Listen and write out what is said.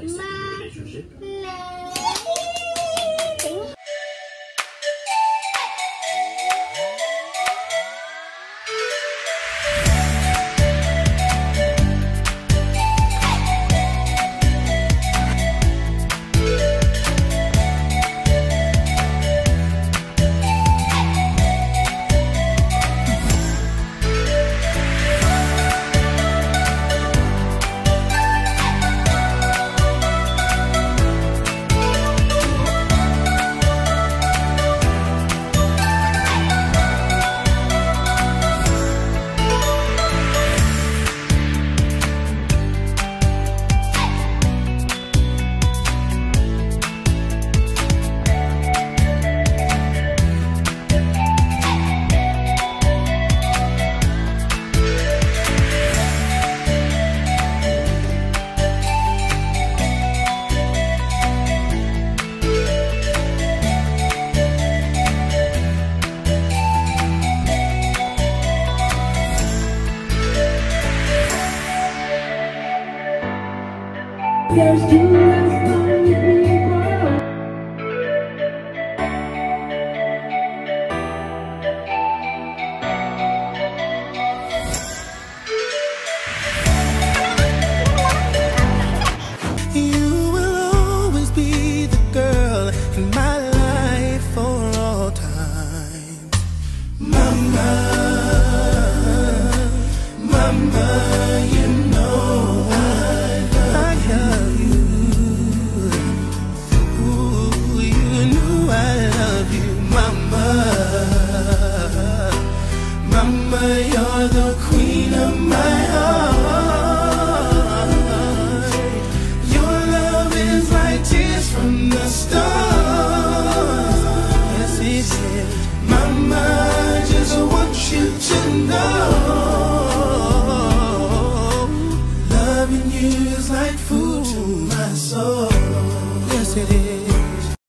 accepter le relationship there's too you're the queen of my heart. Your love is like tears from the stars. Mama, just want you to know. Loving you is like food to my soul. Yes, it is.